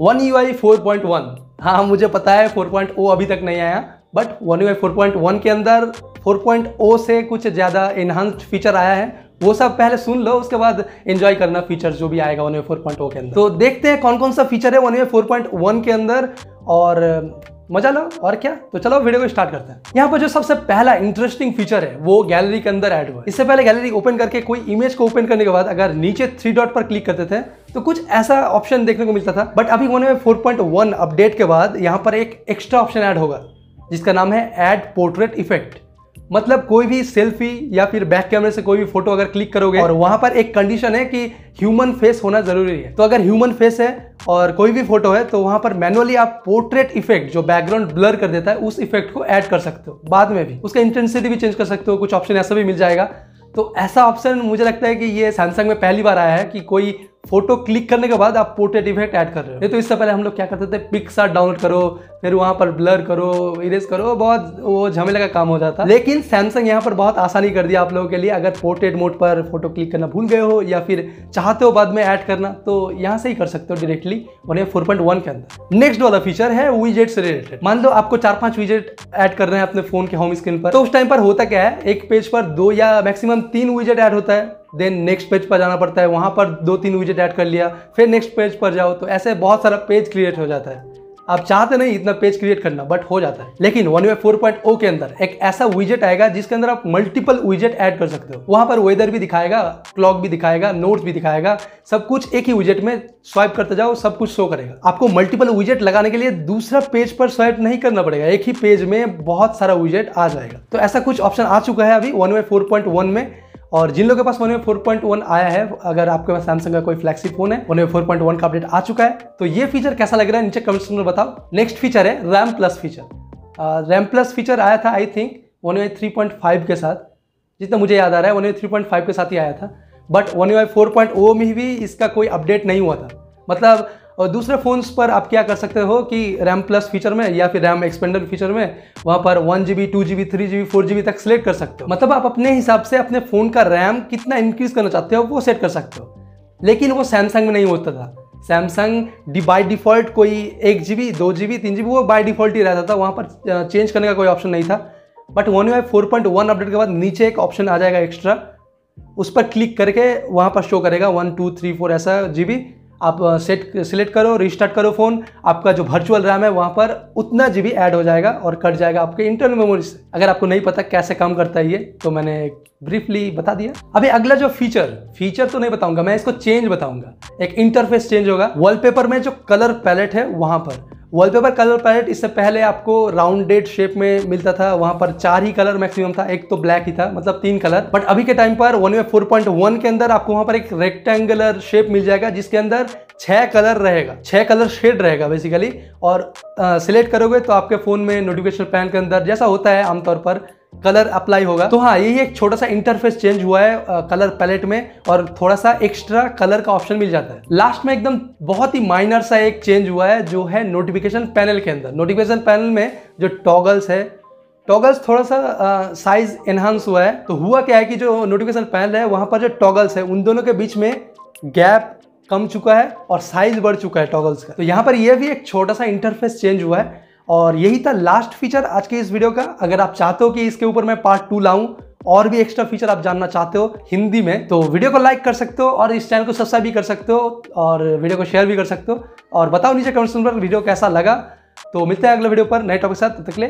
One U I four point one हाँ मुझे पता है फोर पॉइंट ओ अभी तक नहीं आया but one U I four point one के अंदर फोर पॉइंट ओ से कुछ ज़्यादा इन्हांस्ड फीचर आया है। वो सब पहले सुन लो, उसके बाद एंजॉय करना फीचर जो भी आएगा वन फोर पॉइंट ओ के अंदर। तो देखते हैं कौन कौन सा फीचर है one U four point one के अंदर, और मज़ा लो, और क्या? तो चलो वीडियो को स्टार्ट करते हैं। यहाँ पर जो सबसे पहला इंटरेस्टिंग फीचर है, वो गैलरी के अंदर एड हुआ इससे पहले गैलरी ओपन करके, कोई इमेज को ओपन करने के बाद, अगर नीचे थ्री डॉट पर क्लिक करते थे तो कुछ ऐसा ऑप्शन देखने को मिलता था। बट अभी उन्होंने फोर पॉइंट वन अपडेट के बाद, यहाँ पर एक एक्स्ट्रा ऑप्शन ऐड होगा, जिसका नाम है एड पोर्ट्रेट इफ़ेक्ट मतलब कोई भी सेल्फी या फिर बैक कैमरे से कोई भी फ़ोटो अगर क्लिक करोगे, और वहाँ पर एक कंडीशन है कि ह्यूमन फेस होना ज़रूरी है। तो अगर ह्यूमन फेस है और कोई भी फ़ोटो है तो वहाँ पर मैनुअली आप पोर्ट्रेट इफ़ेक्ट जो बैकग्राउंड ब्लर कर देता है, उस इफ़ेक्ट को ऐड कर सकते हो, बाद में भी। उसका इंटेंसिटी भी चेंज कर सकते हो, कुछ ऑप्शन ऐसा भी मिल जाएगा। तो ऐसा ऑप्शन मुझे लगता है कि ये सैमसंग में पहली बार आया है कि कोई फ़ोटो क्लिक करने के बाद आप पोर्ट्रेट इफ़ेक्ट ऐड कर रहे हो। नहीं तो इससे पहले हम लोग क्या करते थे? पिक्सार डाउनलोड करो, फिर वहाँ पर ब्लर करो इरेज करो, बहुत वो झमेले का काम हो जाता। लेकिन सैमसंग यहाँ पर बहुत आसानी कर दिया आप लोगों के लिए। अगर पोर्ट्रेट मोड पर फ़ोटो क्लिक करना भूल गए हो या फिर चाहते हो बाद में ऐड करना तो यहाँ से ही कर सकते हो directly one four point one के अंदर। नेक्स्ट वाला फीचर है विजेट से रिलेटेड मान लो आपको चार पाँच विजेट ऐड रहे हैं अपने फ़ोन के होम स्क्रीन पर। तो उस टाइम पर होता क्या है? एक पेज पर दो या मैक्सिमम तीन विजेट ऐड होता है। देन नेक्स्ट पेज पर जाना पड़ता है। वहाँ पर दो तीन विजेट ऐड कर लिया। फिर नेक्स्ट पेज पर जाओ तो ऐसे बहुत सारा पेज क्रिएट हो जाता है। आप चाहते नहीं इतना पेज क्रिएट करना बट हो जाता है। लेकिन one UI four point o के अंदर एक ऐसा विजेट आएगा, जिसके अंदर आप मल्टीपल विजेट ऐड कर सकते हो। वहाँ पर वेदर भी दिखाएगा क्लॉक भी दिखाएगा नोट्स भी दिखाएगा। सब कुछ एक ही विजेट में स्वाइप करते जाओ, सब कुछ शो करेगा। आपको मल्टीपल विजेट लगाने के लिए दूसरा पेज पर स्वाइप नहीं करना पड़ेगा। एक ही पेज में बहुत सारा विजेट आ जाएगा। तो ऐसा कुछ ऑप्शन आ चुका है अभी one UI four point one में। और जिन लोगों के पास वन फोर पॉइंट वन आया है, अगर आपके पास सैमसंग का कोई फ्लैक्सी फ़ोन है वन फोर पॉइंट वन का अपडेट आ चुका है तो ये फीचर कैसा लग रहा है नीचे कमेंट में बताओ। नेक्स्ट फीचर है RAM plus feature RAM plus feature आया था I think one UI three point five के साथ। जितना मुझे याद आ रहा है one UI three point five के साथ ही आया था। But one UI four point o में भी इसका कोई अपडेट नहीं हुआ था। मतलब और दूसरे फ़ोन्स पर आप क्या कर सकते हो कि रैम प्लस फीचर में या फिर रैम एक्सपेंडर फीचर में वहाँ पर one G B two G B three G B four G B तक सेलेक्ट कर सकते हो। मतलब आप अपने हिसाब से अपने फ़ोन का रैम कितना इंक्रीज करना चाहते हो, वो सेट कर सकते हो। लेकिन वो सैमसंग में नहीं होता था। सैमसंग बाई डिफ़ॉल्ट कोई एक जी बी दो जी बी तीन जी बी वो बाई डिफ़ॉल्ट ही रहता था। वहाँ पर चेंज करने का कोई ऑप्शन नहीं था। But one UI four point one update के बाद नीचे एक ऑप्शन आ जाएगा एक्स्ट्रा उस पर क्लिक करके वहाँ पर शो करेगा वन टू थ्री फोर ऐसा जी बी आप सेट सिलेक्ट करो रिस्टार्ट करो फ़ोन आपका जो वर्चुअल रैम है वहाँ पर उतना जी ऐड हो जाएगा और कट जाएगा आपके इंटरनल मेमोरी से। अगर आपको नहीं पता कैसे काम करता है ये तो मैंने ब्रीफली बता दिया। अभी अगला जो फीचर फीचर तो नहीं बताऊँगा, मैं इसको चेंज बताऊँगा। एक इंटरफेस चेंज होगा। वॉलपेपर में जो कलर पैलेट है वहाँ पर। वॉलपेपर कलर पैलेट इससे पहले आपको राउंडेड शेप में मिलता था, वहाँ पर चार ही कलर मैक्सिमम था, एक तो ब्लैक ही था मतलब तीन कलर बट अभी के टाइम पर one UI four point one के अंदर आपको वहाँ पर एक रेक्टेंगुलर शेप मिल जाएगा, जिसके अंदर छह कलर रहेगा, छह कलर शेड रहेगा बेसिकली और सिलेक्ट करोगे तो आपके फ़ोन में नोटिफिकेशन पैन के अंदर, जैसा होता है आमतौर पर कलर अप्लाई होगा। तो हाँ यही एक छोटा सा इंटरफेस चेंज हुआ है आ, कलर पैलेट में और थोड़ा सा एक्स्ट्रा कलर का ऑप्शन मिल जाता है। लास्ट में एकदम बहुत ही माइनर सा एक चेंज हुआ है जो है नोटिफिकेशन पैनल के अंदर। नोटिफिकेशन पैनल में जो टॉगल्स है टॉगल्स थोड़ा सा साइज़ एनहांस हुआ है। तो हुआ क्या है कि जो नोटिफिकेशन पैनल है वहाँ पर जो टॉगल्स है उन दोनों के बीच में गैप कम चुका है और साइज़ बढ़ चुका है टॉगल्स का। तो यहाँ पर यह भी एक छोटा सा इंटरफेस चेंज हुआ है। और यही था लास्ट फीचर आज के इस वीडियो का। अगर आप चाहते हो कि इसके ऊपर मैं पार्ट टू लाऊं, और भी एक्स्ट्रा फीचर आप जानना चाहते हो हिंदी में तो वीडियो को लाइक कर सकते हो और इस चैनल को सब्सक्राइब भी कर सकते हो और वीडियो को शेयर भी कर सकते हो। और बताओ नीचे कमेंट पर वीडियो कैसा लगा। तो मिलते हैं अगले वीडियो पर नए टॉपिक के साथ, तब तक ले